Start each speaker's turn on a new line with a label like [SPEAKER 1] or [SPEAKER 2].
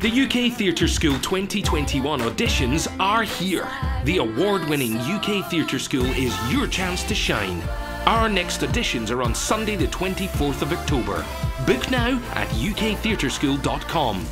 [SPEAKER 1] The UK Theatre School 2021 auditions are here. The award winning UK Theatre School is your chance to shine. Our next auditions are on Sunday, the 24th of October. Book now at uktheatreschool.com.